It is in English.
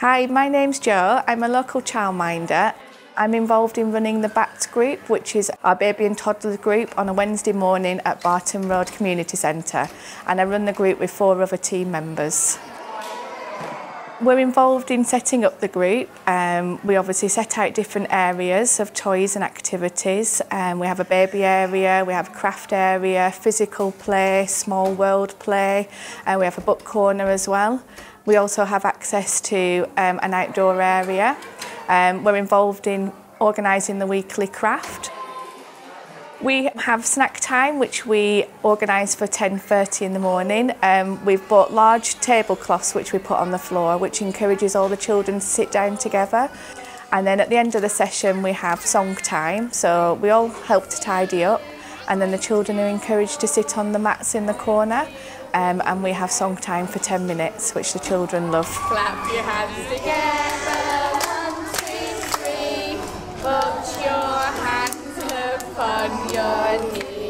Hi, my name's Jo. I'm a local childminder. I'm involved in running the BAT group, which is our baby and toddler group on a Wednesday morning at Barton Road Community Centre. And I run the group with four other team members. We're involved in setting up the group. Um, we obviously set out different areas of toys and activities. Um, we have a baby area, we have a craft area, physical play, small world play, and we have a book corner as well. We also have access to um, an outdoor area. Um, we're involved in organising the weekly craft. We have snack time, which we organise for 10.30 in the morning. Um, we've bought large tablecloths, which we put on the floor, which encourages all the children to sit down together. And then at the end of the session, we have song time. So we all help to tidy up. And then the children are encouraged to sit on the mats in the corner. Um, and we have song time for 10 minutes, which the children love. Clap your hands together. Put your hands upon your